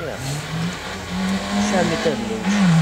Yeah. Deixa-me também.